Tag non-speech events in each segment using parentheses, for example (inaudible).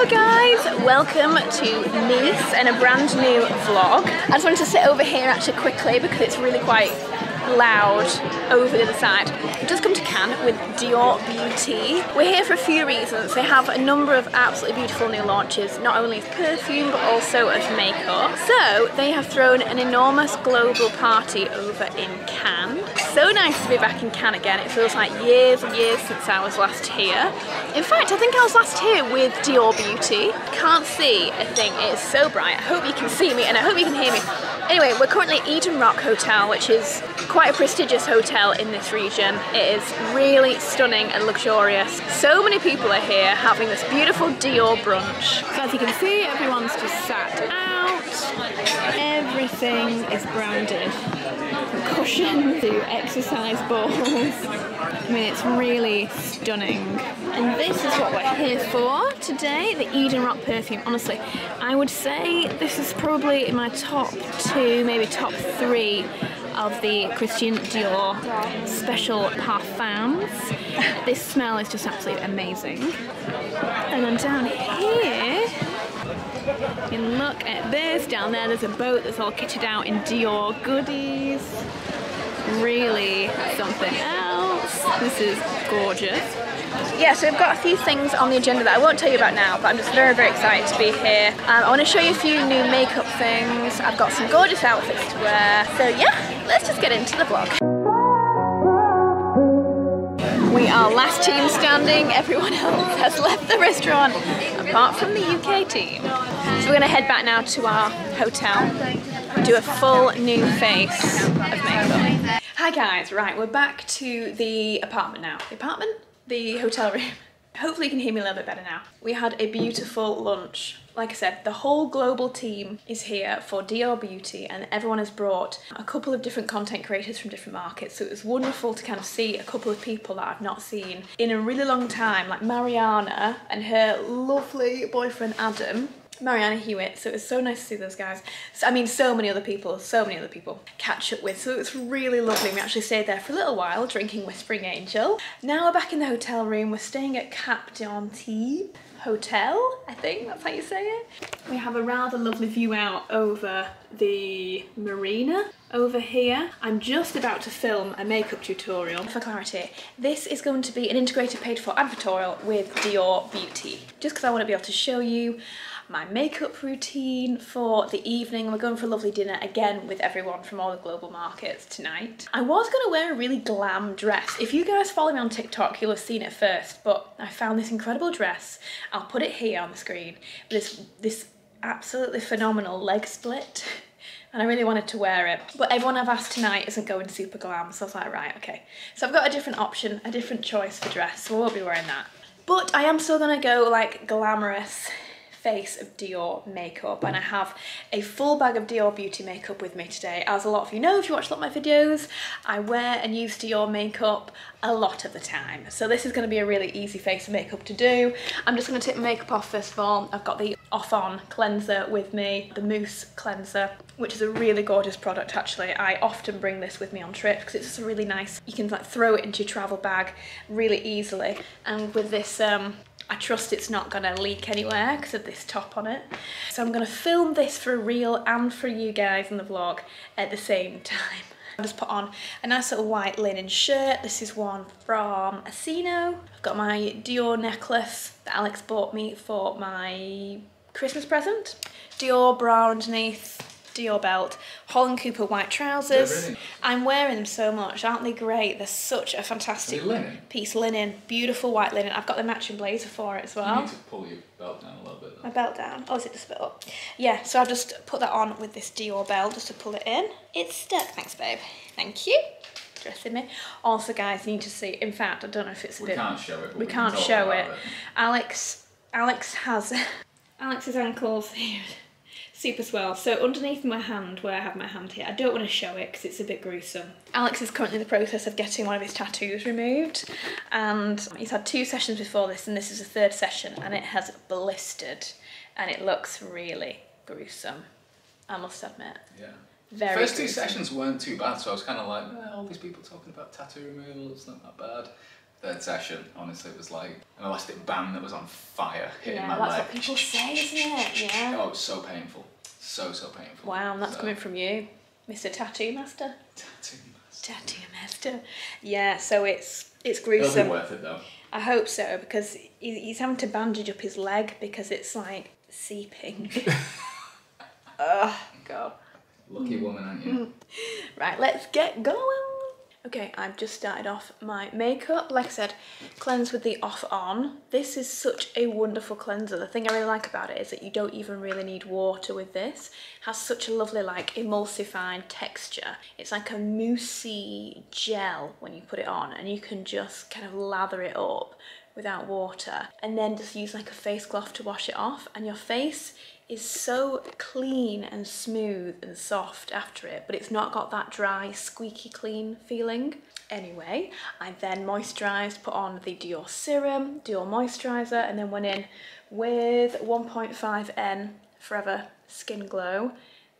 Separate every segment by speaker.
Speaker 1: Hello guys, welcome to Nice and a brand new vlog. I just wanted to sit over here actually quickly because it's really quite loud over the other side. We've just come to Cannes with Dior Beauty. We're here for a few reasons. They have a number of absolutely beautiful new launches, not only of perfume but also of makeup. So they have thrown an enormous global party over in Cannes. So nice to be back in Cannes again. It feels like years and years since I was last here. In fact, I think I was last here with Dior Beauty. Can't see a thing, it is so bright. I hope you can see me and I hope you can hear me. Anyway, we're currently at Eden Rock Hotel, which is quite a prestigious hotel in this region. It is really stunning and luxurious. So many people are here having this beautiful Dior brunch. So as you can see, everyone's just sat out. Everything is branded. From cushion (laughs) to exercise balls. I mean, it's really stunning. And this is what we're here for today, the Eden Rock perfume. Honestly, I would say this is probably my top two, maybe top three of the Christian Dior special parfums. This smell is just absolutely amazing. And then down here, you look at this. Down there, there's a boat that's all kitted out in Dior goodies. Really something else. This is gorgeous. Yeah, so we've got a few things on the agenda that I won't tell you about now, but I'm just very, very excited to be here. Um, I want to show you a few new makeup things. I've got some gorgeous outfits to wear. So yeah, let's just get into the vlog. We are last team standing, everyone else has left the restaurant, apart from the UK team. So we're gonna head back now to our hotel, do a full new face of makeup. Hi guys, right, we're back to the apartment now. The apartment? The hotel room. (laughs) Hopefully you can hear me a little bit better now. We had a beautiful lunch. Like I said, the whole global team is here for Dior Beauty and everyone has brought a couple of different content creators from different markets. So it was wonderful to kind of see a couple of people that I've not seen in a really long time, like Marianna and her lovely boyfriend Adam. Marianna Hewitt, so it was so nice to see those guys. So, I mean, so many other people, so many other people catch up with. So it was really lovely. We actually stayed there for a little while drinking Whispering Angel. Now we're back in the hotel room. We're staying at Cap d'Antibes Hotel, I think that's how you say it. We have a rather lovely view out over the marina over here. I'm just about to film a makeup tutorial. For clarity, this is going to be an integrated paid for advertorial with Dior Beauty. Just because I want to be able to show you my makeup routine for the evening. We're going for a lovely dinner again with everyone from all the global markets tonight. I was going to wear a really glam dress. If you guys follow me on TikTok, you'll have seen it first, but I found this incredible dress. I'll put it here on the screen. This, this absolutely phenomenal leg split (laughs) and I really wanted to wear it. But everyone I've asked tonight isn't going super glam, so I was like, right, okay. So I've got a different option, a different choice for dress, so I won't be wearing that. But I am still gonna go like glamorous face of Dior makeup and I have a full bag of Dior beauty makeup with me today. As a lot of you know if you watch a lot of my videos, I wear and use Dior makeup a lot of the time. So this is going to be a really easy face makeup to do. I'm just going to take my makeup off first of all. I've got the Off On cleanser with me, the Mousse cleanser, which is a really gorgeous product actually. I often bring this with me on trips because it's just a really nice, you can like throw it into your travel bag really easily. And with this um, I trust it's not gonna leak anywhere because of this top on it. So I'm gonna film this for real and for you guys in the vlog at the same (laughs) time. I just put on a nice little white linen shirt. This is one from Asceno. I've got my Dior necklace that Alex bought me for my Christmas present. Dior bra underneath, Dior belt, Holland Cooper white trousers.
Speaker 2: Really?
Speaker 1: I'm wearing them so much, aren't they great? They're such a fantastic
Speaker 2: linen?
Speaker 1: piece linen, beautiful white linen. I've got the matching blazer for it as
Speaker 2: You
Speaker 1: well.
Speaker 2: need to pull your belt down a little bit.
Speaker 1: My belt down. Oh, is it just a bit up? Yeah, so I've just put that on with this Dior belt just to pull it in. It's stuck. Thanks, babe. Thank you. Dressing me. Also, guys, you need to see. In fact, I don't know if it's a
Speaker 2: We
Speaker 1: bit.
Speaker 2: can't show it.
Speaker 1: We
Speaker 2: can
Speaker 1: can't show it.
Speaker 2: about
Speaker 1: Alex. Alex has. (laughs) Alex's ankles here. (laughs) Super swell. So underneath my hand, where I have my hand here, I don't want to show it because it's a bit gruesome. Alex is currently in the process of getting one of his tattoos removed, and he's had two sessions before this, and this is the third session, and it has blistered, and it looks really gruesome. I must admit.
Speaker 2: Yeah.
Speaker 1: Very
Speaker 2: First two sessions weren't too bad, so I was kind of like, all these people talking about tattoo removal, it's not that bad. Third session, honestly, it was like an elastic band that was on fire hitting
Speaker 1: Yeah,
Speaker 2: my
Speaker 1: that's
Speaker 2: leg.
Speaker 1: what people say, isn't it? Yeah.
Speaker 2: Oh, so painful. So, so painful.
Speaker 1: Wow, and that's
Speaker 2: So-
Speaker 1: coming from you, Mr. Tattoo Master.
Speaker 2: Tattoo mask.
Speaker 1: Tattoo Master. Yeah, so it's it's
Speaker 2: It'll be
Speaker 1: gruesome.
Speaker 2: worth it though.
Speaker 1: I hope so because he's having to bandage up his leg because it's like seeping. (laughs) Ugh, God.
Speaker 2: Lucky woman, aren't you? (laughs)
Speaker 1: Right, let's get going. Okay, I've just started off my makeup. Like I said, cleanse with the off on. This is such a wonderful cleanser. The thing I really like about it is that you don't even really need water with this. It has such a lovely like emulsifying texture. It's like a moussey gel when you put it on and you can just kind of lather it up without water and then just use like a face cloth to wash it off and your face is so clean and smooth and soft after it, but it's not got that dry, squeaky clean feeling. Anyway, I then moisturised, put on the Dior serum, Dior moisturiser, and then went in with 1.5N Forever Skin Glow.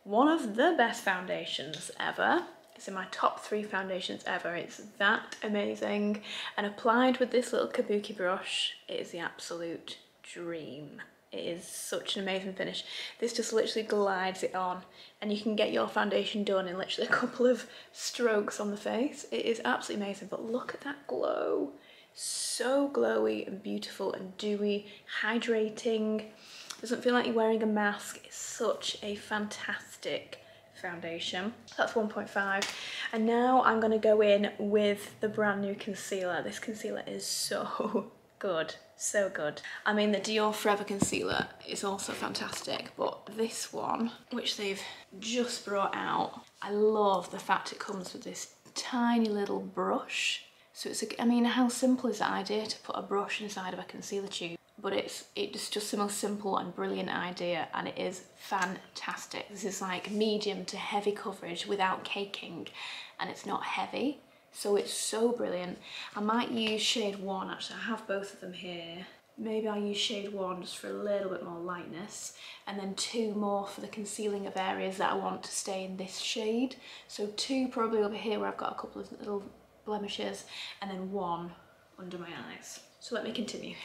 Speaker 1: One of the best foundations ever. It's in my top three foundations ever. It's that amazing. And applied with this little kabuki brush, it is the absolute dream. It is such an amazing finish. This just literally glides it on and you can get your foundation done in literally a couple of strokes on the face. It is absolutely amazing, but look at that glow. So glowy and beautiful and dewy, hydrating. Doesn't feel like you're wearing a mask. It's such a fantastic foundation. That's 1.5. And now I'm going to go in with the brand new concealer. This concealer is so (laughs) good. So good. I mean, the Dior Forever concealer is also fantastic, but this one, which they've just brought out, I love the fact it comes with this tiny little brush. So it's, a, I mean, how simple is the idea to put a brush inside of a concealer tube? But it's it's just the most simple and brilliant idea, and it is fantastic. This is like medium to heavy coverage without caking, and it's not heavy. So it's so brilliant. I might use shade one, actually I have both of them here. Maybe I'll use shade one just for a little bit more lightness and then two more for the concealing of areas that I want to stay in this shade. So two probably over here where I've got a couple of little blemishes and then one under my eyes. So let me continue.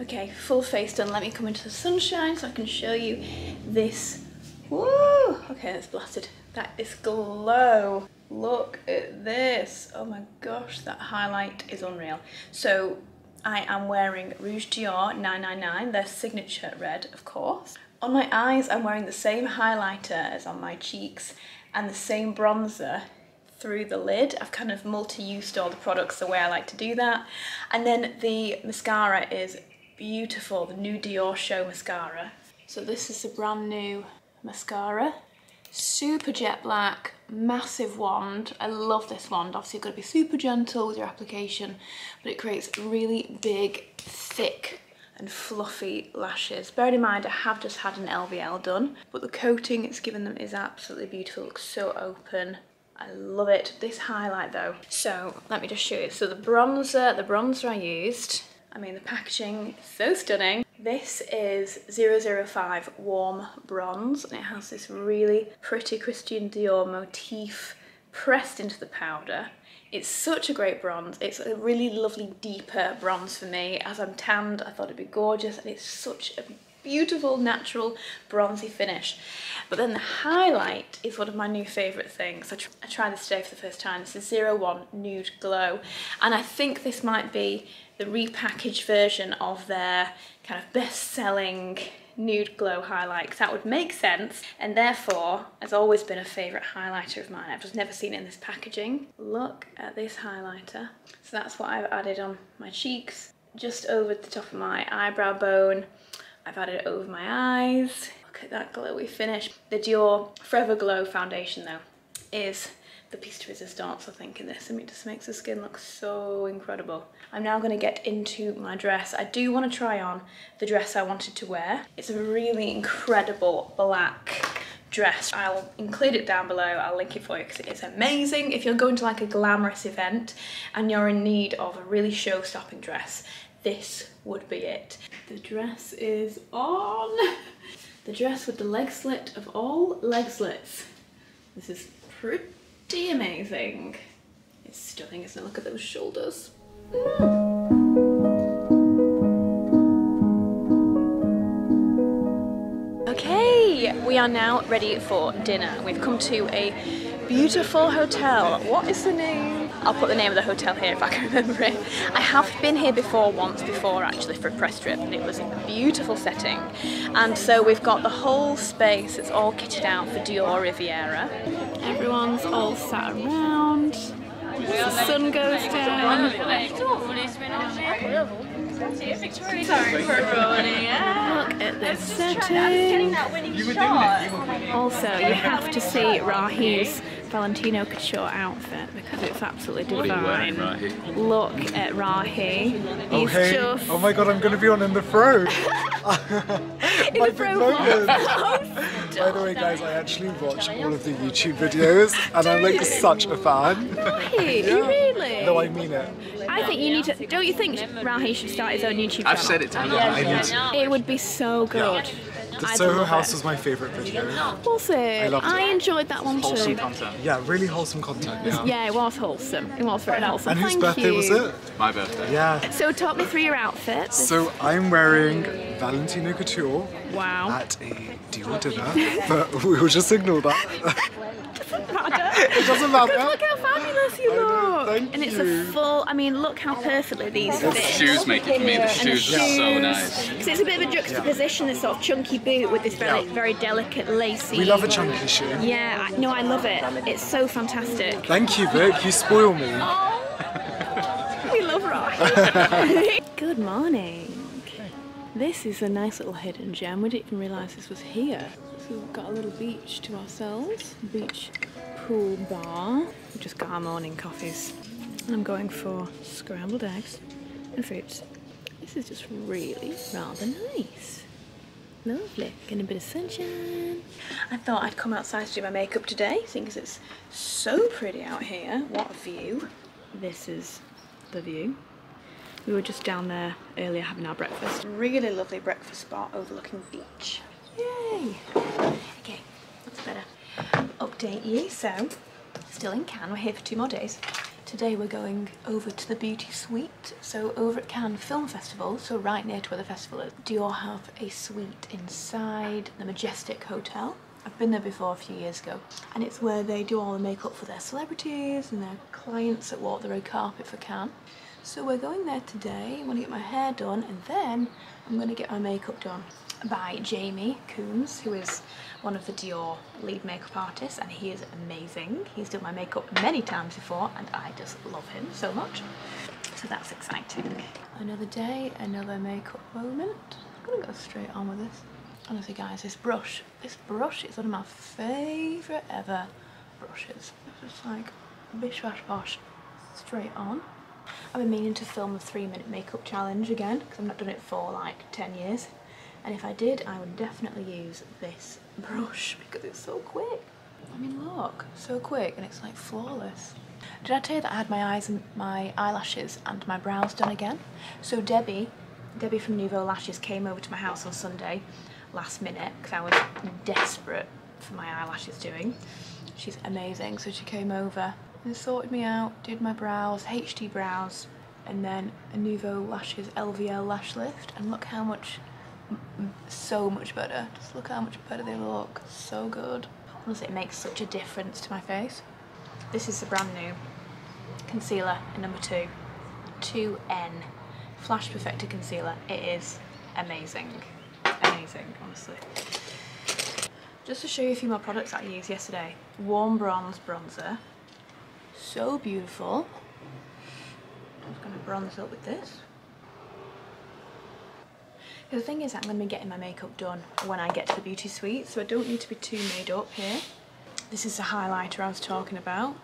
Speaker 1: Okay, full face done. Let me come into the sunshine so I can show you this. Woo! Okay, that's blasted. That is glow. Look at this. Oh my gosh, that highlight is unreal. So I am wearing Rouge Dior 999, their signature red, of course. On my eyes, I'm wearing the same highlighter as on my cheeks and the same bronzer through the lid. I've kind of multi-used all the products the way I like to do that. And then the mascara is beautiful, the new Diorshow mascara. So this is the brand new mascara. Super jet black, massive wand. I love this wand. Obviously you've got to be super gentle with your application, but it creates really big, thick and fluffy lashes. Bearing in mind I have just had an LVL done, but the coating it's given them is absolutely beautiful. It looks so open. I love it. This highlight though. So let me just show you. So the bronzer, the bronzer I used, I mean the packaging is so stunning. This is 005 Warm Bronze and it has this really pretty Christian Dior motif pressed into the powder. It's such a great bronze. It's a really lovely deeper bronze for me. As I'm tanned, I thought it'd be gorgeous and it's such a beautiful natural bronzy finish. But then the highlight is one of my new favourite things. I, tr I tried this today for the first time. This is 01 Nude Glow. And I think this might be the repackaged version of their kind of best-selling nude glow highlight that would make sense and therefore has always been a favourite highlighter of mine. I've just never seen it in this packaging. Look at this highlighter. So that's what I've added on my cheeks, just over the top of my eyebrow bone. I've added it over my eyes. Look at that glowy finish. The Dior Forever Glow foundation though is the piece de resistance I think in this and it just makes the skin look so incredible. I'm now going to get into my dress. I do want to try on the dress I wanted to wear. It's a really incredible black dress. I'll include it down below, I'll link it for you because it's amazing. If you're going to like a glamorous event and you're in need of a really show-stopping dress, this would be it. The dress is on. The dress with the leg slit of all leg slits. This is pretty pretty amazing. It's stunning, isn't it? Look at those shoulders. Mm. Okay, we are now ready for dinner. We've come to a beautiful hotel. What is the name? I'll put the name of the hotel here if I can (laughs) remember it. I have been here before once before actually for a press trip and it was a beautiful setting. And so we've got the whole space, it's all kitted out for Dior Riviera. Everyone's all sat around. The sun goes down. Look at this setting. Also, you have to see Rahi's Valentino Couture outfit because it's absolutely
Speaker 2: What are you wearing,
Speaker 1: divine.
Speaker 2: Rahi?
Speaker 1: Look at Rahi.
Speaker 3: Oh
Speaker 1: He's
Speaker 3: hey!
Speaker 1: just
Speaker 3: Oh my god, I'm gonna be on in the frow. (laughs) (laughs)
Speaker 1: in the
Speaker 3: big
Speaker 1: pro
Speaker 3: moment.
Speaker 1: vlog.
Speaker 3: By the way, guys, I actually watch all of the YouTube videos, and I'm like such a fan.
Speaker 1: Rahi, (laughs) you really?
Speaker 3: No, I mean it.
Speaker 1: I think you need to. Don't you think Rahi should start his own YouTube channel?
Speaker 2: I've said it to him.
Speaker 3: I need to.
Speaker 1: It would be so good.
Speaker 3: The
Speaker 1: I'd
Speaker 3: Soho House
Speaker 1: it.
Speaker 3: was my favourite video.
Speaker 1: Was it?
Speaker 3: loved it.
Speaker 1: I enjoyed that one
Speaker 2: Wholesome
Speaker 1: too.
Speaker 2: content.
Speaker 3: Yeah, really wholesome content. Yeah.
Speaker 1: Yeah, it was wholesome. It was very wholesome.
Speaker 3: And whose
Speaker 1: Thank
Speaker 3: birthday
Speaker 1: you.
Speaker 3: was it?
Speaker 2: My birthday.
Speaker 3: Yeah.
Speaker 1: So talk me through your outfit.
Speaker 3: So I'm wearing Valentino Couture
Speaker 1: wow.
Speaker 3: at a Dior dinner, but (laughs) we will just ignore that. (laughs) it doesn't
Speaker 1: Because
Speaker 3: matter.
Speaker 1: Look fabulous you
Speaker 3: I know,
Speaker 1: look.
Speaker 3: thank
Speaker 1: and it's
Speaker 3: you.
Speaker 1: a full. I mean, look how perfectly these fit.
Speaker 2: Shoes make it for me. The shoes are so nice.
Speaker 1: Because it's a bit of a juxtaposition, this sort of chunky boot with this very,
Speaker 3: Yeah.
Speaker 1: very delicate lacy.
Speaker 3: We love a chunky shoe.
Speaker 1: Yeah, I- no, I love it. It's so fantastic.
Speaker 3: Thank you, Vic. You spoil me.
Speaker 1: Oh, (laughs) we love Ryan. (laughs) Good morning. This is a nice little hidden gem. We didn't even realise this was here. So we've got a little beach to ourselves. Beach pool bar. Just got our morning coffees. And I'm going for scrambled eggs and fruits. This is just really rather nice. Lovely. Getting a bit of sunshine. I thought I'd come outside to do my makeup today, seeing as it's so pretty out here. What a view. This is the view. We were just down there earlier having our breakfast. Really lovely breakfast spot overlooking beach. Yay! Okay, that's better. Update you. So, still in Cannes. We're here for two more days. Today we're going over to the Beauty Suite. So over at Cannes Film Festival, so right near to where the festival is, Dior have a suite inside the Majestic Hotel. I've been there before a few years ago, and it's where they do all the makeup for their celebrities and their clients that walk the red carpet for Cannes. So we're going there today. I'm gonna get my hair done, and then I'm gonna get my makeup done by Jamie Coombs, who is one of the Dior lead makeup artists, and he is amazing. He's done my makeup many times before, and I just love him so much. So that's exciting. Another day, another makeup moment. I'm gonna go straight on with this. Honestly, guys, this brush, this brush is one of my favourite ever brushes. It's just like bish bash bosh, straight on. I've been meaning to film the three minute makeup challenge again because I've not done it for like 10 years. And if I did, I would definitely use this brush because it's so quick. I mean, look, so quick and it's like flawless. Did I tell you that I had my eyes and my eyelashes and my brows done again? So Debbie, Debbie from Nouveau Lashes came over to my house on Sunday last minute because I was desperate for my eyelashes doing. She's amazing. So she came over and sorted me out, did my brows, HD brows, and then a Nouveau Lashes LVL lash lift. And look how much, so much better. Just look how much better they look. So good. Honestly, it makes such a difference to my face. This is the brand new concealer in number two, 2N Flash Perfector Concealer. It is amazing. Amazing, honestly. Just to show you a few more products that I used yesterday. Warm Bronze Bronzer. So beautiful. I'm just going to bronze up with this. The thing is, I'm going to be getting my makeup done when I get to the beauty suite, so I don't need to be too made up here. This is the highlighter I was talking about,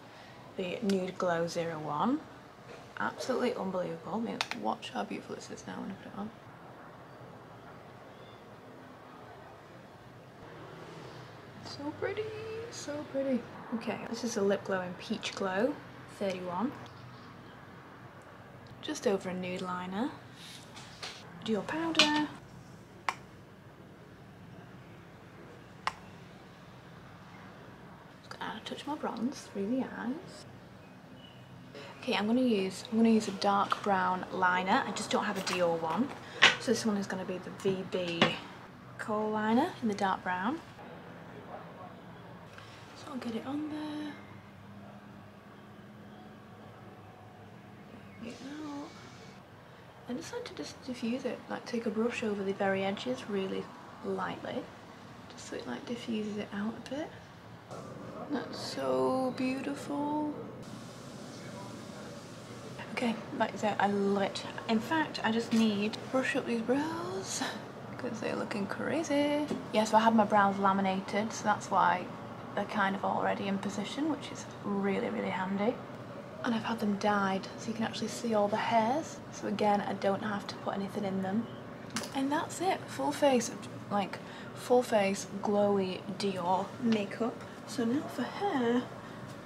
Speaker 1: the Nude Glow 01. Absolutely unbelievable. I mean, watch how beautiful this is now when I put it on. So pretty, so pretty. Okay, this is a lip glow in Peach Glow 31. Just over a nude liner. Dior powder. Just gonna add a touch more bronze through the eyes. Okay, I'm gonna use I'm gonna use a dark brown liner. I just don't have a Dior one. So this one is gonna be the VB Kohl liner in the dark brown. Get it on there. You know. I just like to just diffuse it, like take a brush over the very edges really lightly, just so it like diffuses it out a bit. That's so beautiful. Okay, like I said, I love it. In fact, I just need brush up these brows because they're looking crazy. Yeah, so I had my brows laminated, so that's why they're kind of already in position, which is really, really handy. And I've had them dyed, so you can actually see all the hairs. So again, I don't have to put anything in them. And that's it, full face, like full face, glowy Dior makeup. So now for hair,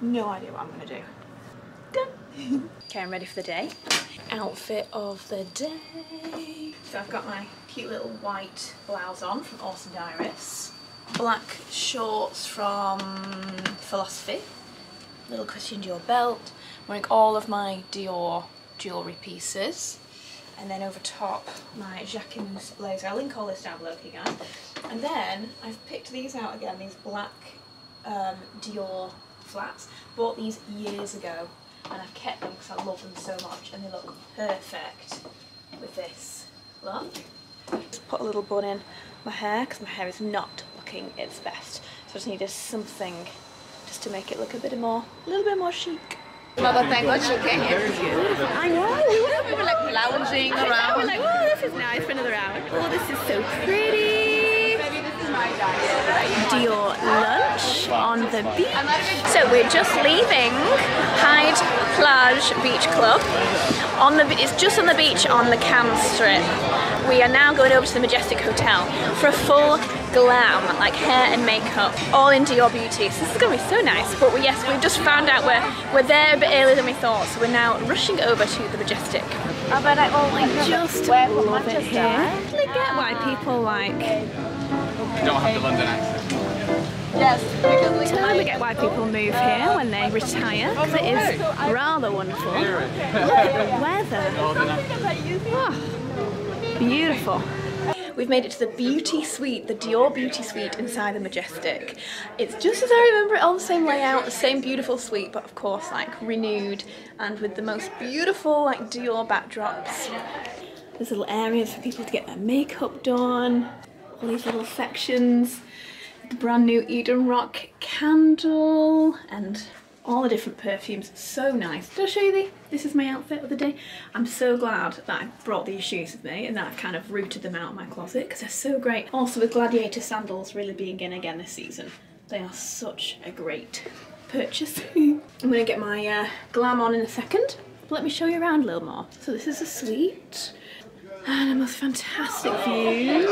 Speaker 1: no idea what I'm gonna do. Done. (laughs) okay, I'm ready for the day. Outfit of the day. So I've got my cute little white blouse on from Awesome Iris. Black shorts from Philosophy. Little Christian Dior belt. Wearing all of my Dior jewellery pieces. And then over top, my Jacquemus blazer. I'll link all this down below, you guys. And then I've picked these out again, these black um, Dior flats. Bought these years ago and I've kept them because I love them so much and they look perfect with this look. Just put a little bun in my hair because my hair is not looking its best. So I just needed something just to make it look a bit more, a little bit more chic.
Speaker 4: Mother, thank God she came here.
Speaker 1: I know.
Speaker 4: We were like lounging around.
Speaker 1: We're
Speaker 4: around.
Speaker 1: like, oh, this is nice for another hour. Oh, this is so pretty. Dior lunch on the beach. So we're just leaving Hyde Plage Beach Club. On the it's just on the beach on the Cannes Strip. We are now going over to the Majestic Hotel for a full glam, like hair and makeup, all in Dior Beauty. So this is going to be so nice. But we, yes, we've just found out we're we're there a bit earlier than we thought, so we're now rushing over to the Majestic. Oh, but I, oh, I just love it here. I get why people like
Speaker 2: You don't have the London accent.
Speaker 4: Yes, because we
Speaker 1: totally get why people move here when they retire because it is rather wonderful. Look at the weather. Oh, beautiful. We've made it to the beauty suite, the Dior beauty suite inside the Majestic. It's just as I remember it, all the same layout, the same beautiful suite, but of course like renewed and with the most beautiful like Dior backdrops. There's little areas for people to get their makeup done, all these little sections the brand new Eden Rock candle and all the different perfumes. So nice. Did I show you the, this is my outfit of the day? I'm so glad that I brought these shoes with me and that I've kind of rooted them out of my closet because they're so great. Also with Gladiator sandals really being in again this season. They are such a great purchase. (laughs) I'm going to get my uh, glam on in a second. Let me show you around a little more. So this is a suite. And the most fantastic views.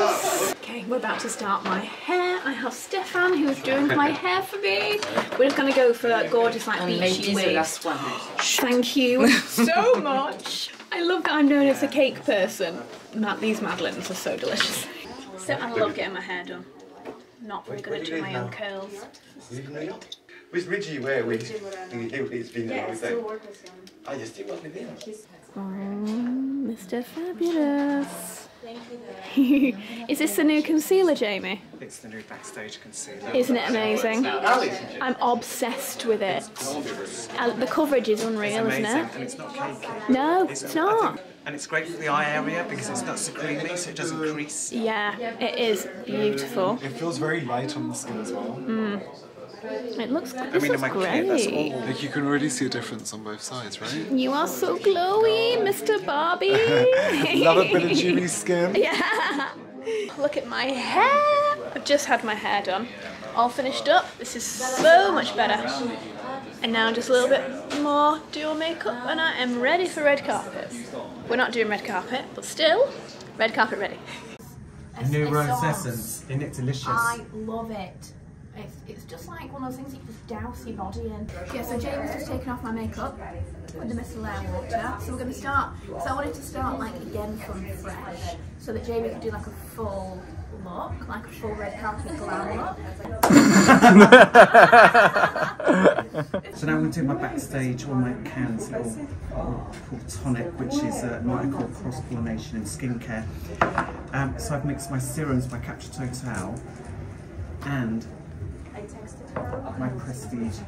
Speaker 1: Okay, we're about to start my hair. I have Stefan who is doing my (laughs) hair for me. We're just gonna go for a gorgeous like beachy wave. Thank you (laughs) so much. I love that I'm known as a cake person. Ma- these madeleines are so delicious. So I love getting my hair done. Not very good at doing my own curls.
Speaker 5: With Reggie, where we, it's been a long time. Ah, I just still wasn't there.
Speaker 1: Oh, Mr. Fabulous. (laughs) Is this the new concealer, Jamie?
Speaker 3: It's the new backstage concealer.
Speaker 1: Isn't it amazing? I'm obsessed with it. Uh, the coverage is unreal, isn't it?
Speaker 3: and it's not cakey.
Speaker 1: No, it's not.
Speaker 3: And it's great for the eye area because it's not so creamy, so it doesn't crease.
Speaker 1: Yeah, it is beautiful.
Speaker 6: It feels very light on the skin as well.
Speaker 1: It looks, this
Speaker 3: I mean, in
Speaker 1: looks
Speaker 3: my kit, that's
Speaker 1: great.
Speaker 3: all.
Speaker 6: Like you can already see a difference on both sides, right?
Speaker 1: You are so glowy, Mr. Barbie. (laughs)
Speaker 6: Love a bit of dewy skin. (laughs)
Speaker 1: Yeah. Look at my hair. I've just had my hair done. All finished up. This is so much better. And now just a little bit more dual makeup and I am ready for red carpet. We're not doing red carpet, but still, red carpet ready.
Speaker 3: A New rose essence, isn't it delicious?
Speaker 1: I love it. It's, it's just like one of those things you just douse your body in. Yeah, so Jamie's just taken off my makeup with the micellar water. So we're going to start, so I wanted to start like again from fresh so that Jamie could do like a full look, like a full red carpet glam look.
Speaker 7: So now I'm going to do my backstage on my cans little called tonic, which is a what I cross pollination in skincare. Um, so I've mixed my serums by Capture Total and my prestige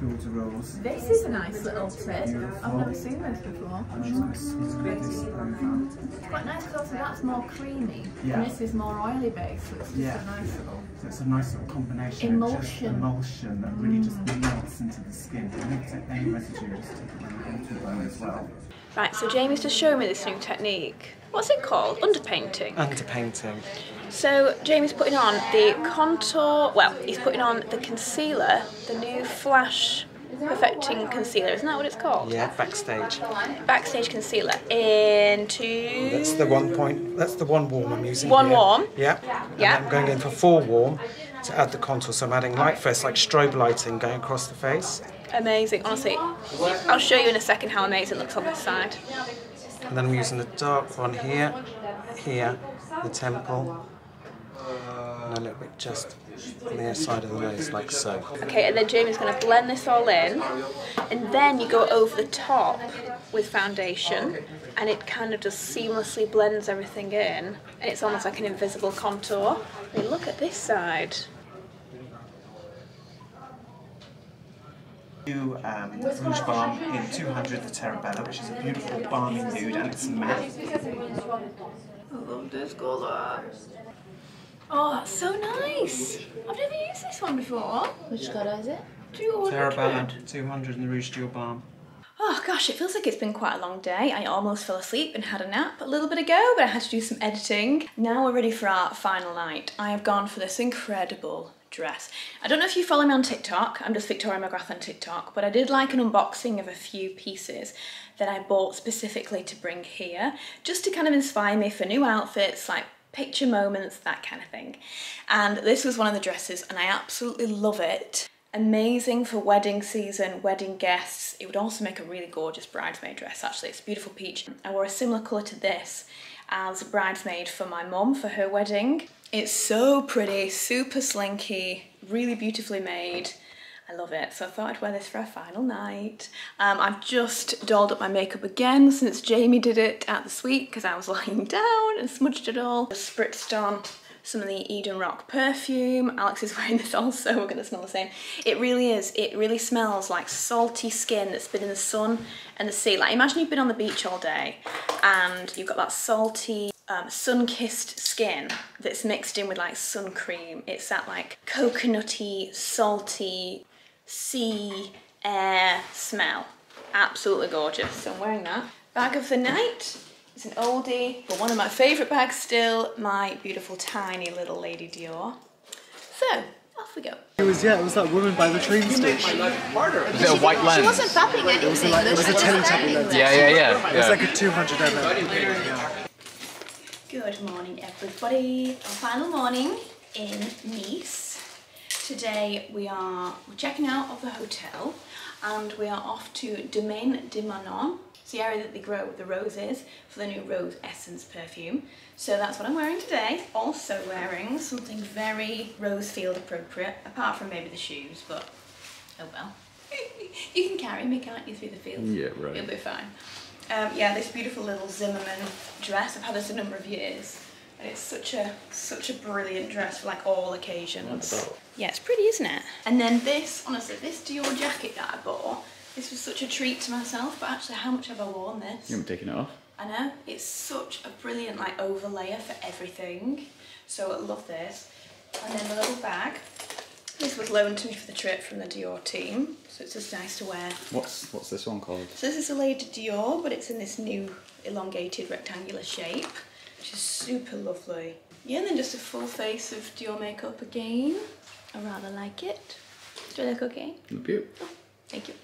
Speaker 7: daughter rolls.
Speaker 1: This is a nice little tip. I've never seen this before.
Speaker 7: I'm just going to spread this over.
Speaker 1: It's quite nice because obviously that's more creamy
Speaker 7: Yeah.
Speaker 1: and this is more oily based, so it's just
Speaker 7: Yeah.
Speaker 1: a nice little.
Speaker 7: So it's a nice little combination of just
Speaker 1: Emulsion.
Speaker 7: emulsion that really just mm. melts into the skin. It makes it any residue just take it around the bone as well.
Speaker 1: Right, so Jamie's just showing me this new technique. What's it called? Underpainting.
Speaker 7: Underpainting.
Speaker 1: So Jamie's putting on the contour, well, he's putting on the concealer, the new Flash Perfecting Concealer, isn't that what it's called?
Speaker 7: Yeah, backstage.
Speaker 1: Backstage Concealer into...
Speaker 7: That's the one point. That's the one warm I'm using.
Speaker 1: One
Speaker 7: here.
Speaker 1: warm?
Speaker 7: Yeah.
Speaker 1: Yeah.
Speaker 7: And I'm going in for four warm to add the contour. So I'm adding light first, like strobe lighting, going across the face,
Speaker 1: Amazing, honestly. I'll show you in a second how amazing it looks on this side.
Speaker 7: and then I'm using the dark one here, here, the temple, and a little bit just on the side of the nose, like so.
Speaker 1: Okay, and then Jamie's going to blend this all in, and then you go over the top with foundation, and it kind of just seamlessly blends everything in, and it's almost like an invisible contour. I mean, look at this side.
Speaker 7: New um, Rouge Balm in 200 the Terabella, which is a beautiful balmy nude, and it's matte.
Speaker 1: I love this colour. Oh, that's so nice. I've never used this one before.
Speaker 4: Which colour is it?
Speaker 1: 200.
Speaker 7: Terabella 200 in the Rouge Dual Balm.
Speaker 1: Oh gosh, it feels like it's been quite a long day. I almost fell asleep and had a nap a little bit ago, but I had to do some editing. Now we're ready for our final night. I have gone for this incredible dress. I don't know if you follow me on TikTok, I'm just Victoria Magrath on TikTok, but I did like an unboxing of a few pieces that I bought specifically to bring here, just to kind of inspire me for new outfits, like picture moments, that kind of thing. And this was one of the dresses and I absolutely love it. Amazing for wedding season, wedding guests. It would also make a really gorgeous bridesmaid dress actually. It's beautiful peach. I wore a similar colour to this as a bridesmaid for my mum for her wedding. It's so pretty, super slinky, really beautifully made. I love it. So I thought I'd wear this for our final night. Um, I've just dolled up my makeup again since Jamie did it at the suite because I was (laughs) lying down and smudged it all. Just spritzed on some of the Eden Rock perfume. Alex is (laughs) wearing this also, we're gonna smell the same. It really is, it really smells like salty skin that's been in the sun and the sea. Like imagine you've been on the beach all day and you've got that salty, um, sun-kissed skin that's mixed in with like sun cream. It's that like coconutty, salty, sea, air smell. Absolutely gorgeous. So I'm wearing that. Bag of the night. It's an oldie, but one of my favourite bags still, my beautiful tiny little Lady Dior. So, off we go.
Speaker 3: It was yeah, it was that woman by the train station.
Speaker 2: Is it a white lens?
Speaker 4: She wasn't fapping anything.
Speaker 3: It was like it was a
Speaker 4: She
Speaker 3: Teletubby lens.
Speaker 2: Yeah, yeah, yeah.
Speaker 3: It was
Speaker 2: yeah.
Speaker 3: like a 200 ml.
Speaker 1: Good morning everybody. Our final morning in Nice. Today we are we're checking out of the hotel and we are off to Domaine de Manon. It's the area that they grow the roses for the new Rose Essence perfume. So that's what I'm wearing today. Also wearing something very rose field appropriate, apart from maybe the shoes, but oh well. (laughs) you can carry me, can't you, through the fields?
Speaker 2: Yeah, right.
Speaker 1: It'll be fine. Um, yeah, this beautiful little Zimmermann dress. I've had this a number of years, and it's such a such a brilliant dress for like all occasions. Yeah, it's pretty, isn't it? And then this, honestly, this Dior jacket that I bought. This was such a treat to myself. But actually, how much have I worn this?
Speaker 2: You haven't taken it off?
Speaker 1: I know it's such a brilliant like overlayer for everything. So I love this. And then the little bag. This was loaned to me for the trip from the Dior team, so it's just nice to wear.
Speaker 2: What's what's this one called?
Speaker 1: So this is a Lady Dior, but it's in this new elongated rectangular shape, which is super lovely. Yeah, and then just a full face of Dior makeup again. I rather like it. Do I look okay?
Speaker 2: Look cute.
Speaker 1: Thank you.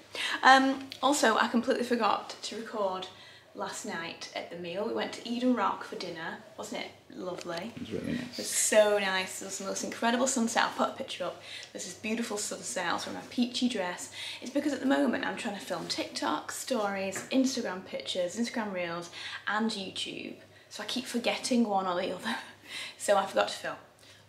Speaker 1: Um, also, I completely forgot to record last night at the meal. We went to Eden Rock for dinner. Wasn't it lovely?
Speaker 2: It's really nice.
Speaker 1: It was so nice. There was the most incredible sunset. I'll put a picture up. There's this beautiful sunset. I was wearing my peachy dress. It's because at the moment I'm trying to film TikTok stories, Instagram pictures, Instagram reels, and YouTube. So I keep forgetting one or the other. (laughs) So I forgot to film.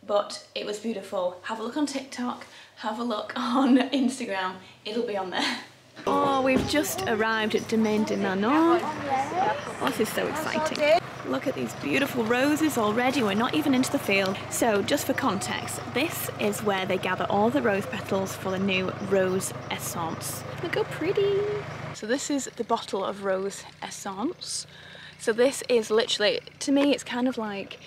Speaker 1: But it was beautiful. Have a look on TikTok. Have a look (laughs) on Instagram. It'll be on there. Oh, we've just arrived at Domaine de Manon. Oh, this is so exciting. Look at these beautiful roses already. We're not even into the field. So, just for context, this is where they gather all the rose petals for the new rose essence. Look how pretty. So, this is the bottle of rose essence. So, this is literally, to me, it's kind of like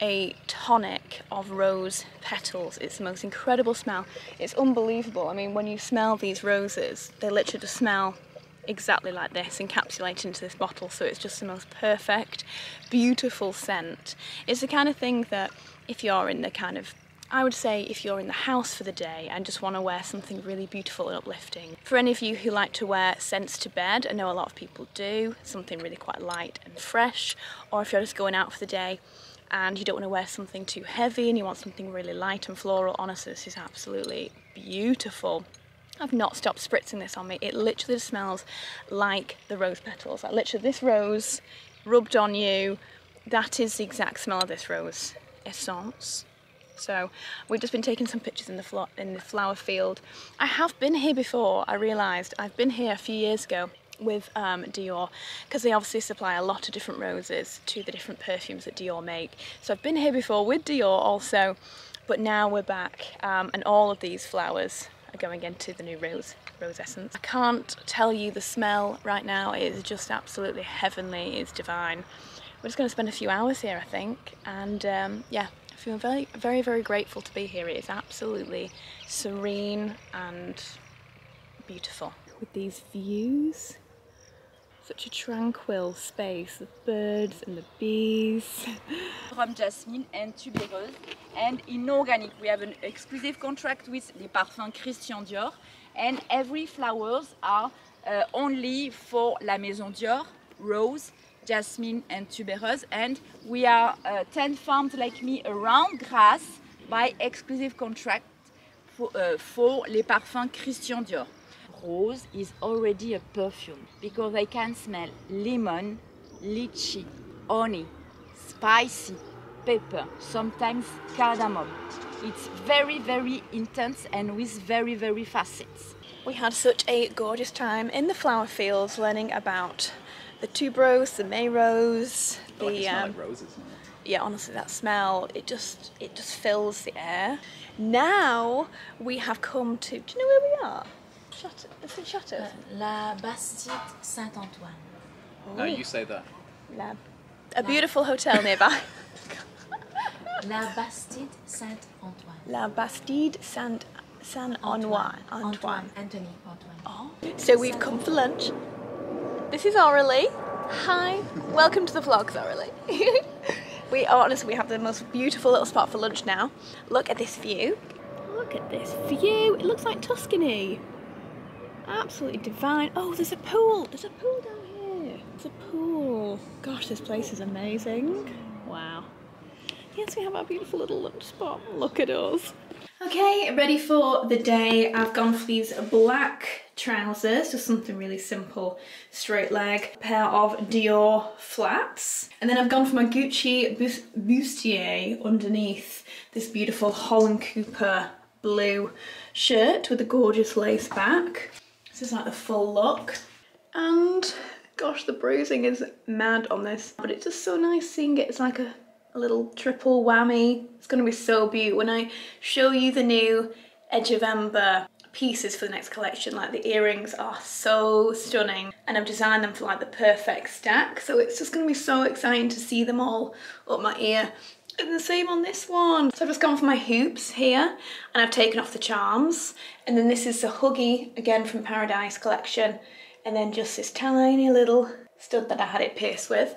Speaker 1: a tonic of rose petals. It's the most incredible smell. It's unbelievable. I mean, when you smell these roses, they literally just smell exactly like this, encapsulated into this bottle. So it's just the most perfect, beautiful scent. It's the kind of thing that if you're in the kind of I would say if you're in the house for the day and just want to wear something really beautiful and uplifting. For any of you who like to wear scents to bed, I know a lot of people do, something really quite light and fresh, or if you're just going out for the day, and you don't want to wear something too heavy and you want something really light and floral, honestly this is absolutely beautiful. I've not stopped spritzing this on me. It literally smells like the rose petals. Like literally this rose rubbed on you, that is the exact smell of this rose essence. So we've just been taking some pictures in the, in the flower field. I have been here before, I realised. I've been here a few years ago with um, Dior because they obviously supply a lot of different roses to the different perfumes that Dior make. So I've been here before with Dior also, but now we're back um, and all of these flowers are going into the new rose rose essence. I can't tell you the smell right now, it is just absolutely heavenly, it's divine. We're just going to spend a few hours here I think and um, yeah I feel very very very grateful to be here. It is absolutely serene and beautiful with these views such a tranquil space, the birds and the bees. (laughs)
Speaker 8: From jasmine and tuberose. And in organic, we have an exclusive contract with the parfum Christian Dior. And every flowers are uh, only for La Maison Dior, rose, jasmine and tuberose. And we are uh, 10 farms like me around Grasse by exclusive contract for, uh, for les parfums Christian Dior rose is already a perfume because I can smell lemon, lychee, honey, spicy, pepper, sometimes cardamom. It's very, very intense and with very, very facets.
Speaker 1: We had such a gorgeous time in the flower fields learning about the tuberose, the May rose,
Speaker 2: the like
Speaker 1: um,
Speaker 2: like roses.
Speaker 1: Yeah, honestly, that smell it just it just fills the air. Now we have come to. Do you know where we are? Chateau. Is it Chateau?
Speaker 9: Uh, La Bastide Saint-Antoine.
Speaker 2: No, you say that.
Speaker 1: La, a beautiful hotel nearby. (laughs)
Speaker 9: La Bastide Saint-Antoine.
Speaker 1: La Bastide Saint Saint Antoine.
Speaker 9: Antoine. Anthony Antoine.
Speaker 1: Oh. So we've come for lunch. This is Aurelie. Hi. Welcome to the vlogs, Aurelie. (laughs) we honestly we have the most beautiful little spot for lunch now. Look at this view. Look at this view. It looks like Tuscany. Absolutely divine. Oh, there's a pool. There's a pool down here. It's a pool. Gosh, this place is amazing. Wow. Yes, we have our beautiful little lunch spot. Look at us. Okay, ready for the day. I've gone for these black trousers, just something really simple, straight leg, a pair of Dior flats. And then I've gone for my Gucci bustier underneath this beautiful Holland Cooper blue shirt with a gorgeous lace back. This is like the full look. And gosh, the bruising is mad on this, but it's just so nice seeing it. It's like a, a little triple whammy. It's gonna be so beautiful. When I show you the new Edge of Ember pieces for the next collection, like the earrings are so stunning and I've designed them for like the perfect stack. So it's just gonna be so exciting to see them all up my ear. And the same on this one. So I've just gone for my hoops here and I've taken off the charms. And then this is the Huggy, again from Paradise collection. And then just this tiny little stud that I had it pierced with.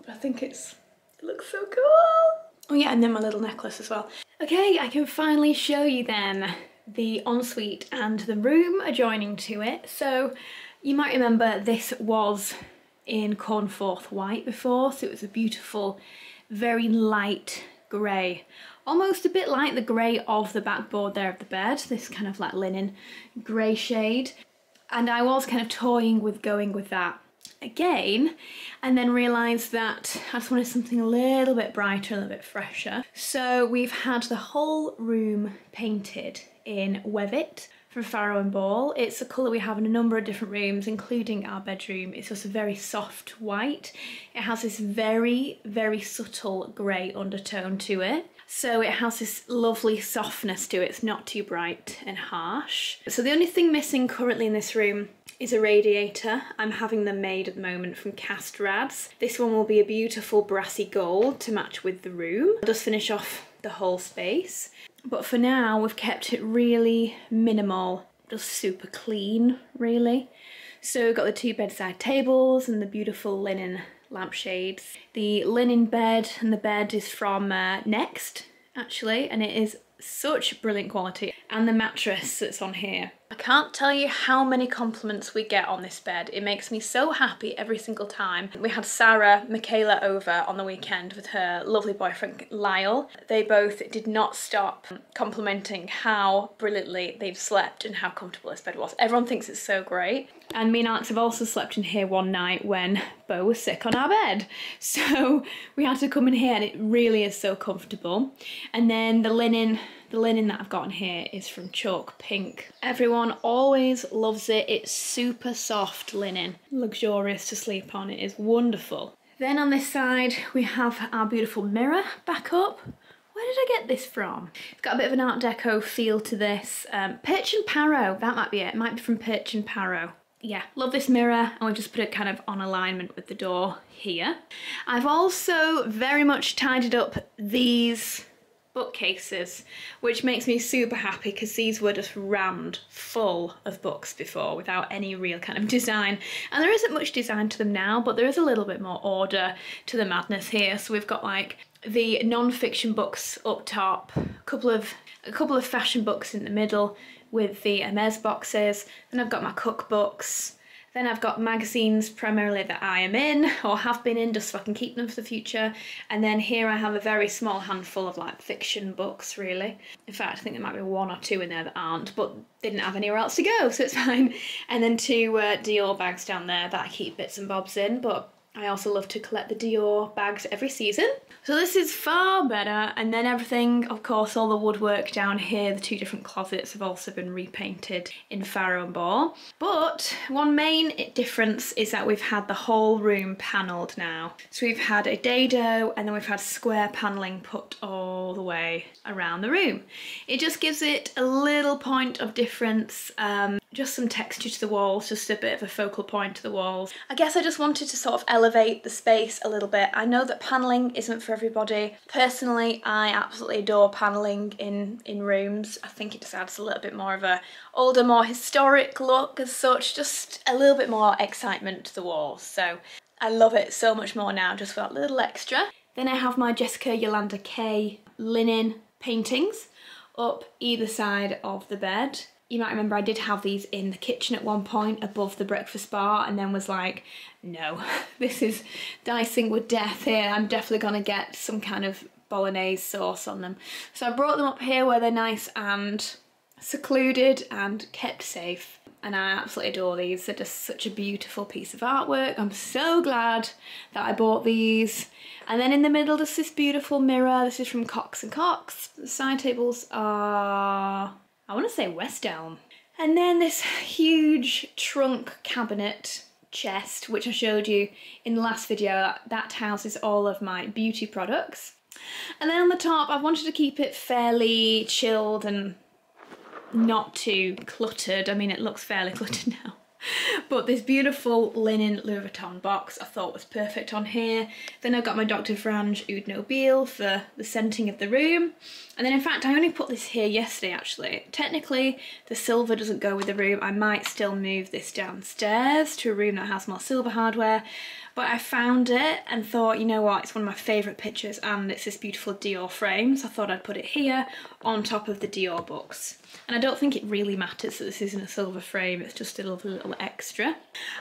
Speaker 1: But I think it's, it looks so cool. Oh yeah, and then my little necklace as well. Okay, I can finally show you then the ensuite and the room adjoining to it. So you might remember this was in Cornforth White before, so it was a beautiful very light grey. Almost a bit like the grey of the backboard there of the bed, this kind of like linen grey shade. And I was kind of toying with going with that again and then realised that I just wanted something a little bit brighter, a little bit fresher. So we've had the whole room painted in Wevet from Farrow and Ball. It's a colour we have in a number of different rooms, including our bedroom. It's just a very soft white. It has this very, very subtle grey undertone to it. So it has this lovely softness to it. It's not too bright and harsh. So the only thing missing currently in this room is a radiator. I'm having them made at the moment from Cast Rads. This one will be a beautiful brassy gold to match with the room. I'll just finish off the whole space. But for now, we've kept it really minimal, just super clean, really. So we've got the two bedside tables and the beautiful linen lampshades. The linen bed and the bed is from uh, Next, actually, and it is such brilliant quality. And the mattress that's on here. I can't tell you how many compliments we get on this bed. It makes me so happy every single time. We had Sarah Michaela over on the weekend with her lovely boyfriend Lyle. They both did not stop complimenting how brilliantly they've slept and how comfortable this bed was. Everyone thinks it's so great. And me and Alex have also slept in here one night when Bo was sick on our bed. (laughs) So we had to come in here and it really is so comfortable. And then the linen the linen that I've got in here is from Chalk Pink. Everyone always loves it. It's super soft linen, luxurious to sleep on. It is wonderful. Then on this side, we have our beautiful mirror back up. Where did I get this from? It's got a bit of an Art Deco feel to this. Um, Perch and Parrow, that might be it. It might be from Perch and Parrow yeah, love this mirror and we've just put it kind of on alignment with the door here. I've also very much tidied up these bookcases, which makes me super happy because these were just rammed full of books before without any real kind of (laughs) design. And there isn't much design to them now, but there is a little bit more order to the madness here. So we've got like the non-fiction books up top, a couple of a couple of fashion books in the middle with the Hermes boxes. Then I've got my cookbooks, then I've got magazines primarily that I am in or have been in just so I can keep them for the future. And then here I have a very small handful of like fiction books really. In fact, I think there might be one or two in there that aren't, but didn't have anywhere else to go, (laughs) so it's fine. And then two uh, Dior bags down there that I keep bits and bobs in, but I also love to collect the Dior bags every season. So this is far better and then everything, of course all the woodwork down here, the two different closets have also been repainted in Farrow and Ball. But one main difference is that we've had the whole room panelled now. So we've had a dado and then we've had square panelling put all the way around the room. It just gives it a little point of difference um, just some texture to the walls, just a bit of a focal point to the walls. I guess I just wanted to sort of elevate the space a little bit. I know that panelling isn't for everybody. Personally, I absolutely adore panelling in, in rooms. I think it just adds a little bit more of a older, more historic look as such, just a little bit more excitement to the walls. So I love it so much more now just for that little extra. Then I have my Jessica Yolanda Kay linen paintings up either side of the bed you might remember I did have these in the kitchen at one point above the breakfast bar and then was like, no, (laughs) this is dicing with death here. I'm definitely gonna get some kind of bolognese sauce on them. So I brought them up here where they're nice and secluded and kept safe. And I absolutely adore these. They're just such a beautiful piece of artwork. I'm so glad that I bought these. And then in the middle, just this beautiful mirror. This is from Cox & Cox. The side tables are I want to say West Elm. And then this huge trunk cabinet chest, which I showed you in the last video, that houses all of my beauty products. And then on the top, I wanted to keep it fairly chilled and not too cluttered. I mean, it looks fairly (laughs) cluttered now. But this beautiful linen Louis Vuitton box I thought was perfect on here. Then I got my Dr. Vranjes Oud Nobile for the scenting of the room. And then in fact I only put this here yesterday actually. Technically the silver doesn't go with the room. I might still move this downstairs to a room that has more silver hardware but I found it and thought, you know what, it's one of my favourite pictures and it's this beautiful Dior frame, so I thought I'd put it here on top of the Dior books. And I don't think it really matters that this isn't a silver frame, it's just a little, little extra.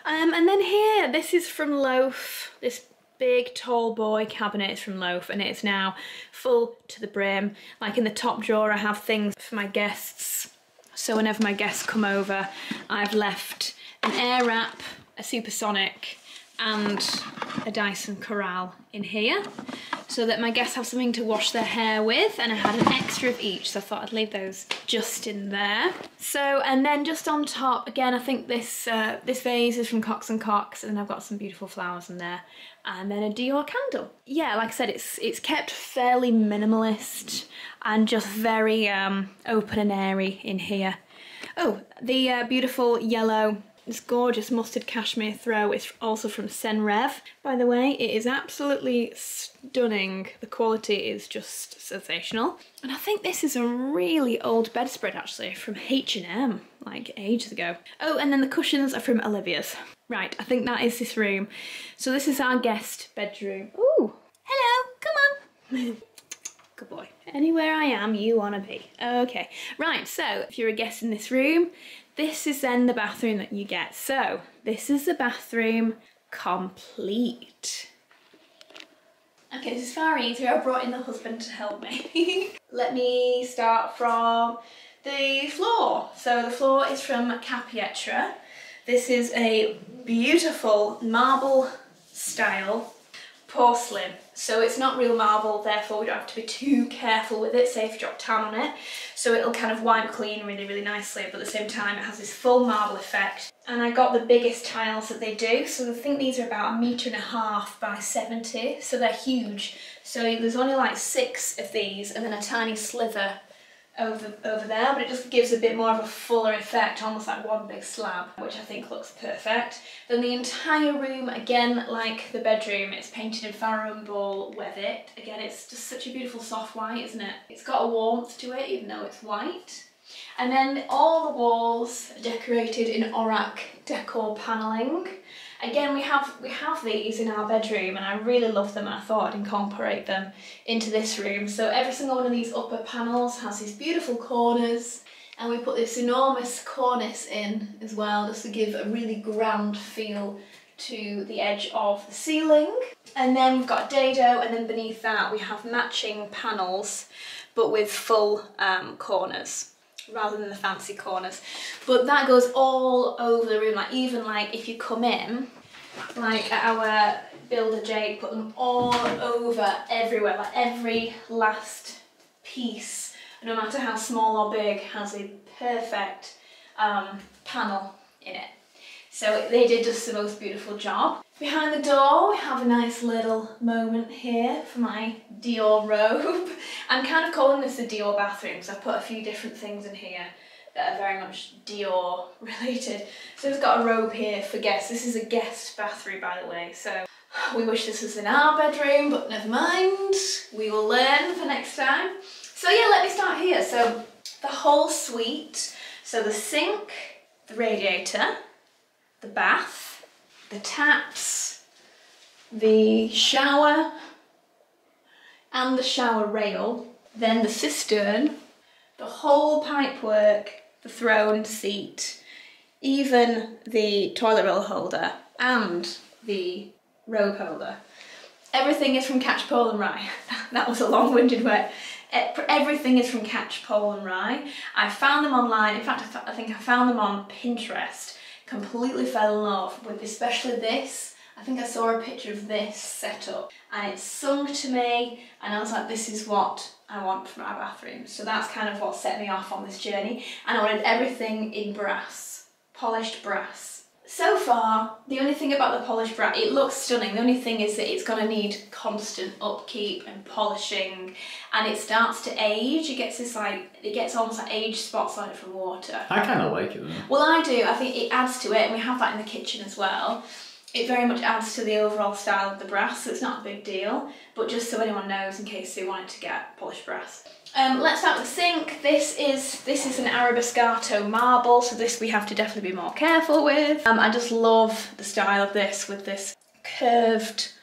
Speaker 1: Um, and then here, this is from Loaf, this big tall boy cabinet is from Loaf and it is now full to the brim. Like in the top drawer I have things for my guests. So whenever my guests come over, I've left an Airwrap, a supersonic, and a Dyson Corrale in here so that my guests have something to wash their hair with and I had an extra of each so I thought I'd leave those just in there. So and then just on top again I think this uh, this vase is from Cox and Cox and I've got some beautiful flowers in there and then a Dior candle. Yeah like I said it's it's kept fairly minimalist and just very um, open and airy in here. Oh the uh, beautiful yellow this gorgeous mustard cashmere throw is also from Senreve. By the way, it is absolutely stunning. The quality is just sensational. And I think this is a really old bedspread actually from H&M, like ages ago. Oh, and then the cushions are from Olivia's. Right, I think that is this room. So this is our guest bedroom. Ooh, hello, come on. (laughs) Good boy. Anywhere I am, you wanna be. Okay, right, so if you're a guest in this room, this is then the bathroom that you get. So this is the bathroom complete. Okay, this is far easier. I brought in the husband to help me. (laughs) Let me start from the floor. So the floor is from Capietra. This is a beautiful marble style porcelain. So it's not real marble, therefore we don't have to be too careful with it, say if you drop tan on it. So it'll kind of wipe clean really, really nicely, but at the same time it has this full marble effect. And I got the biggest tiles that they do, so I think these are about a metre and a half by 70, so they're huge. So there's only like six of these and then a tiny sliver over, over there, but it just gives a bit more of a fuller effect, almost like one big slab, which I think looks perfect. Then the entire room, again, like the bedroom, it's painted in Ball Wevet. Again, it's just such a beautiful soft white, isn't it? It's got a warmth to it, even though it's white. And then all the walls are decorated in Orac Decor panelling. Again, we have we have these in our bedroom and I really love them and I thought I'd incorporate them into this room. So every single one of these upper panels has these beautiful corners and we put this enormous cornice in as well just to give a really grand feel to the edge of the ceiling. And then we've got dado and then beneath that we have matching panels but with full um, corners rather than the fancy corners. But that goes all over the room, like even like if you come in, like our builder Jake put them all over everywhere, like every last piece, no matter how small or big, has a perfect um, panel in it. So they did just the most beautiful job. Behind the door we have a nice little moment here for my Dior robe. (laughs) I'm kind of calling this the Dior bathroom because I've put a few different things in here that are very much Dior related. So we've got a robe here for guests. This is a guest bathroom by the way, so we wish this was in our bedroom, but never mind. We will learn for next time. So yeah, let me start here. So the whole suite, so the sink, the radiator, the bath, the taps, the shower and the shower rail, then the cistern, the whole pipework, the throne seat, even the toilet roll holder and the robe holder. Everything is from Catchpole and Rye. (laughs) that was a long-winded way. Everything is from Catchpole and Rye. I found them online. In fact, I think I found them on Pinterest completely fell in love with especially this. I think I saw a picture of this setup and it sung to me and I was like, this is what I want for my bathroom. So that's kind of what set me off on this journey. And I wanted everything in brass, polished brass. So far, the only thing about the polished brass, it looks stunning. The only thing is that it's going to need constant upkeep and polishing and it starts to age. It gets this like, it gets almost like age spots on it from water.
Speaker 2: I kind of like it though.
Speaker 1: Well, I do. I think it adds to it and we have that in the kitchen as well. It very much adds to the overall style of the brass, so it's not a big deal, but just so anyone knows in case they wanted to get polished brass. Um, let's start with the sink. This is this is an Arabescato marble, so this we have to definitely be more careful with. Um, I just love the style of this with this curved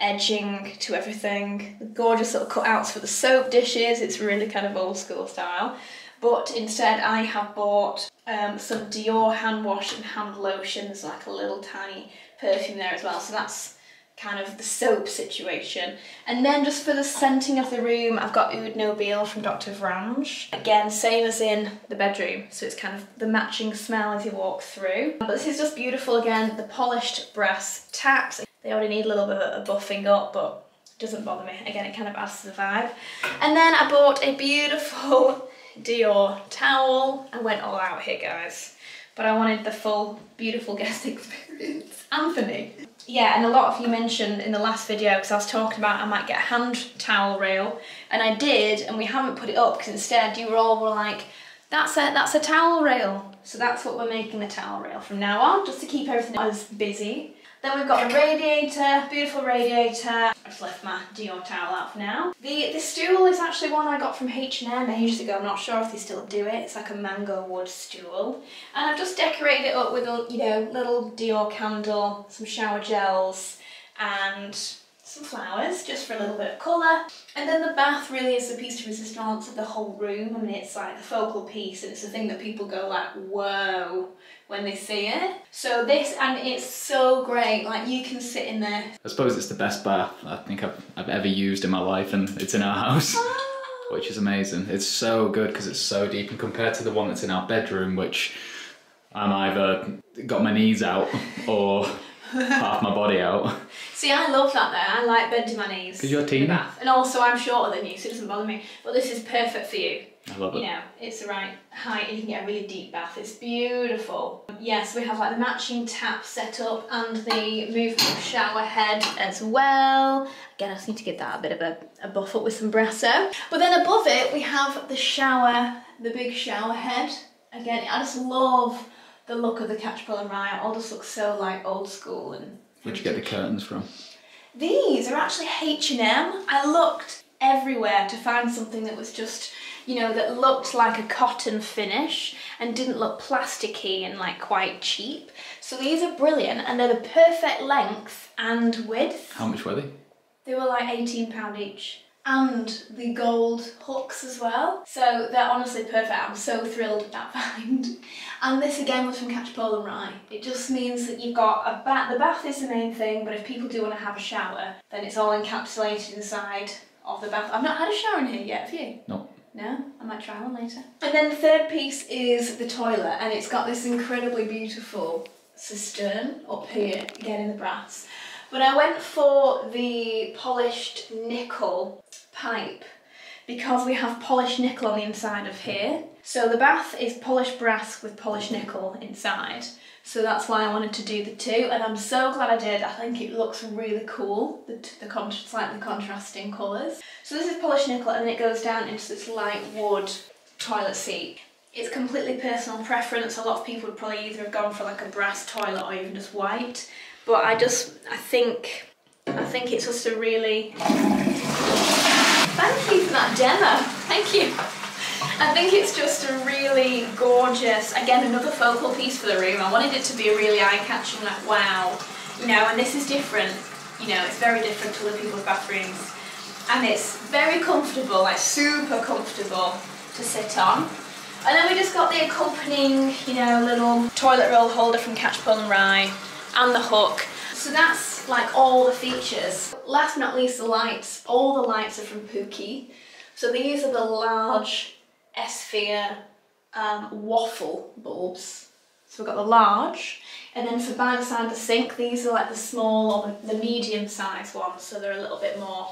Speaker 1: edging to everything. The gorgeous little cutouts for the soap dishes. It's really kind of old school style. But instead I have bought um, some Dior hand wash and hand lotion. There's like a little tiny perfume there as well. So that's kind of the soap situation. And then just for the scenting of the room, I've got Oud Nobile from Dr. Vranjes. Again, same as in the bedroom, so it's kind of the matching smell as you walk through. But this is just beautiful again, the polished brass taps. They already need a little bit of a buffing up, but it doesn't bother me. Again, it kind of adds to the vibe. And then I bought a beautiful (laughs) Dior towel. I went all out here, guys. But I wanted the full, beautiful guest (laughs) experience. For me. Yeah, and a lot of you mentioned in the last video, because I was talking about I might get a hand towel rail. And I did, and we haven't put it up, because instead you were all were like, that's a, that's a towel rail. So that's what we're making the towel rail from now on, just to keep everything as busy. Then we've got the radiator, beautiful radiator. I just left my Dior towel out for now. The, the stool is actually one I got from H&M ages ago. I'm not sure if they still do it. It's like a mango wood stool. And I've just decorated it up with a, you know, little Dior candle, some shower gels, and some flowers just for a little bit of colour. And then the bath really is the piece de resistance of the whole room. I mean, it's like the focal piece and it's the thing that people go like, whoa, when they see it. So this, and it's so great, like you can sit in there.
Speaker 2: I suppose it's the best bath I think I've, I've ever used in my life and it's in our house. Ah. (laughs) Which is amazing. It's so good because it's so deep and compared to the one that's in our bedroom, which I'm either got my knees out or half my body out.
Speaker 1: See, I love that though. I like bending my knees.
Speaker 2: Because you're teeny.
Speaker 1: bath. And also I'm shorter than you, so it doesn't bother me. But this is perfect for you.
Speaker 2: I love it.
Speaker 1: You know, it's the right height and you can get a really deep bath. It's beautiful. Yes, we have like the matching tap set up and the movable shower head as well. Again, I just need to give that a bit of a, a buff up with some Brasso. But then above it, we have the shower, the big shower head. Again, I just love the look of the Catchpole and Rye—all just looks so like old school and
Speaker 2: Where'd you get the curtains from?
Speaker 1: these are actually H&M. I looked everywhere to find something that was just, you know, that looked like a cotton finish and didn't look plasticky and like quite cheap. So these are brilliant and they're the perfect length and width.
Speaker 2: How much were they?
Speaker 1: They were like £18 each. And the gold hooks as well. So they're honestly perfect. I'm so thrilled with that (laughs) find. And this again was from Catchpole and Rye. It just means that you've got a bath. The bath is the main thing, but if people do want to have a shower, then it's all encapsulated inside of the bath. I've not had a shower in here yet, have you?
Speaker 2: No.
Speaker 1: No, I might try one later. And then the third piece is the toilet, and it's got this incredibly beautiful cistern up here, again in the brass. But I went for the polished nickel pipe because we have polished nickel on the inside of here. So the bath is polished brass with polished nickel inside. So that's why I wanted to do the two, and I'm so glad I did. I think it looks really cool, the, the con- slightly contrasting colours. So this is polished nickel, and it goes down into this light wood toilet seat. It's completely personal preference. A lot of people would probably either have gone for like a brass toilet or even just white. But I just, I think, I think it's just a really Thank you for that demo. Thank you. I think it's just a really gorgeous, again, another focal piece for the room. I wanted it to be a really eye-catching, like, wow. You know, and this is different. You know, it's very different to other people's bathrooms. And it's very comfortable, like super comfortable to sit on. And then we just got the accompanying, you know, little toilet roll holder from Catchpole and Rye and the hook. So that's like all the features. Last but not least, the lights. All the lights are from Pooky. So these are the large sphere um, waffle bulbs. So we've got the large, and then for by the side of the sink, these are like the small or the, the medium sized ones. So they're a little bit more,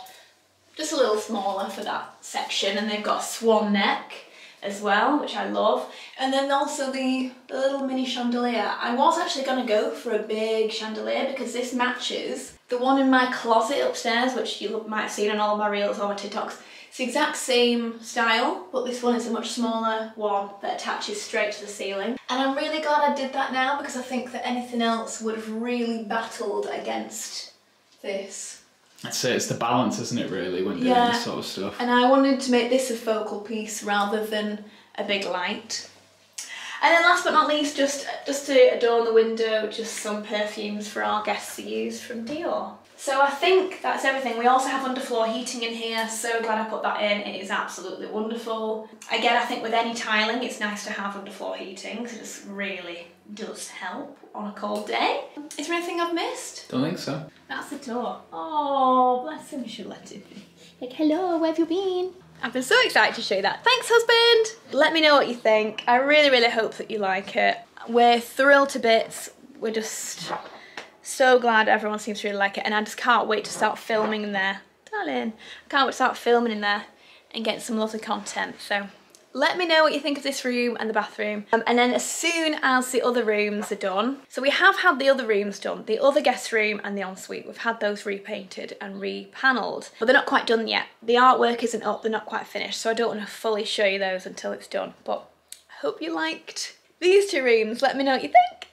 Speaker 1: just a little smaller for that section, and they've got a swan neck as well, which I love. And then also the, the little mini chandelier. I was actually to go for a big chandelier because this matches the one in my closet upstairs, which you might have seen on all my reels or my TikToks. It's the exact same style, but this one is a much smaller one that attaches straight to the ceiling. And I'm really glad I did that now because I think that anything else would have really battled against this.
Speaker 2: That's it, it's the balance, isn't it, really, when doing
Speaker 1: Yeah.
Speaker 2: this sort of stuff.
Speaker 1: And I wanted to make this a focal piece rather than a big light. And then last but not least, just, just to adorn the window, just some perfumes for our guests to use from Dior. So I think that's everything. We also have underfloor heating in here, so glad I put that in. It is absolutely wonderful. Again, I think with any tiling, it's nice to have underfloor heating, because it just really does help on a cold day. Is there anything I've missed?
Speaker 2: Don't think so.
Speaker 1: That's the door. Oh, bless him, should let it be. Like, hello, where have you been? I've been so excited to show you that. Thanks, husband! Let me know what you think. I really, really hope that you like it. We're thrilled to bits. We're just So glad everyone seems to really like it and I just can't wait to start filming in there. Darling, I can't wait to start filming in there and getting some lovely content. So let me know what you think of this room and the bathroom. Um, and then as soon as the other rooms are done, so we have had the other rooms done, the other guest room and the ensuite, we've had those repainted and repanelled, but they're not quite done yet. The artwork isn't up, they're not quite finished, so I don't want to fully show you those until it's done. But I hope you liked these two rooms. Let me know what you think.